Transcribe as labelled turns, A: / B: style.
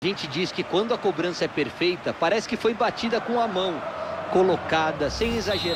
A: A gente diz que quando a cobrança é perfeita, parece que foi batida com a mão, colocada, sem exagerar.